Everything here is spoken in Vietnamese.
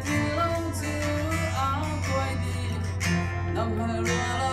天堂之后，归你，男孩落了。